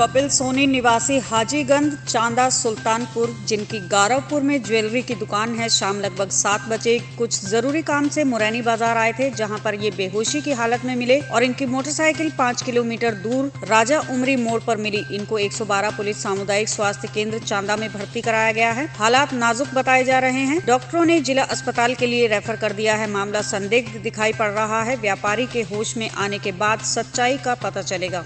कपिल सोनी, निवासी हाजीगंज, चांदा, सुल्तानपुर, जिनकी गारवपुर में ज्वेलरी की दुकान है। शाम लगभग सात बजे कुछ ज़रूरी काम से मुरैनी बाज़ार आए थे, जहाँ पर ये बेहोशी की हालत में मिले और इनकी मोटरसाइकिल पाँच किलोमीटर दूर राजा उमरी मोड़ पर मिली। इनको 112 पुलिस सामुदायिक स्वास्थ्य केंद्र चांदा में भर्ती कराया गया है। हालात नाजुक बताए जा रहे हैं। डॉक्टरों ने जिला अस्पताल के लिए रेफर कर दिया है। मामला संदिग्ध दिखाई पड़ रहा है। व्यापारी के होश में आने के बाद सच्चाई का पता चलेगा।